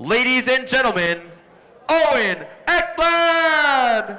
Ladies and gentlemen, Owen Eklund!